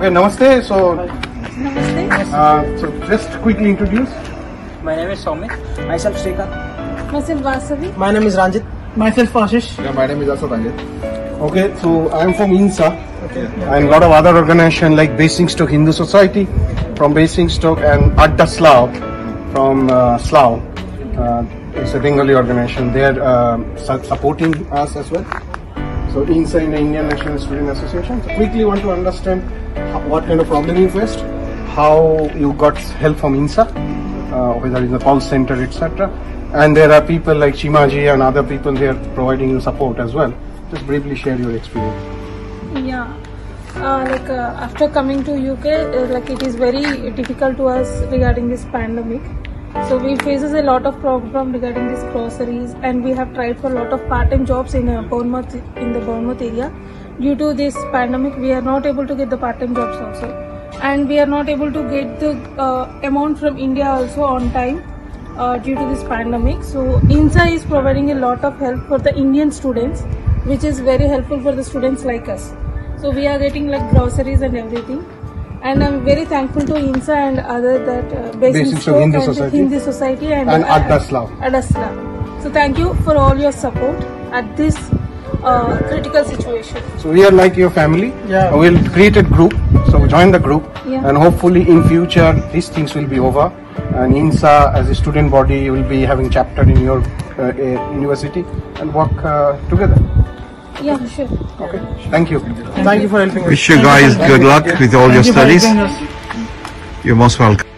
Okay, namaste. So, Namaste. uh, so just quickly introduce. My name is Soumya. Myself Srikanth. Myself Vasavi. My name is Ranjit. Myself Ashish. Yeah, my name is also Ranjit. Okay, so I'm from INSA Okay. and a lot of other organizations like Basingstoke Hindu Society from Basingstoke and Adda Slough from uh, Slough. Uh, it's a Bengali organization. They are um, su- supporting us as well. So INSA in the Indian National Student Association. So quickly want to understand how, what kind of problem you faced, how you got help from INSA, uh, whether in the call center, etc. And there are people like Chimaji and other people there providing you support as well. Just briefly share your experience. Yeah. Uh, like uh, after coming to UK, uh, like it is very difficult to us regarding this pandemic. So we faces a lot of problem regarding these groceries, and we have tried for a lot of part-time jobs in uh, Bournemouth in the Bournemouth area. Due to this pandemic, we are not able to get the part-time jobs also, and we are not able to get the uh, amount from India also on time uh, due to this pandemic. So INSA is providing a lot of help for the Indian students, which is very helpful for the students like us. So we are getting like groceries and everything. And I'm very thankful to INSA and other that uh, Basingstoke Hindu and Society. Hindu Society and, And uh, Adda Slough. Adasla. So thank you for all your support at this uh, critical situation. So we are like your family. Yeah. We'll create a group. So join the group, Yeah. and hopefully in future these things will be over. And INSA as a student body you will be having chapter in your uh, uh, university and work uh, together. Yeah, sure. Okay. Thank you. Thank you for helping us. Wish you guys good luck with all your you studies. You're most welcome.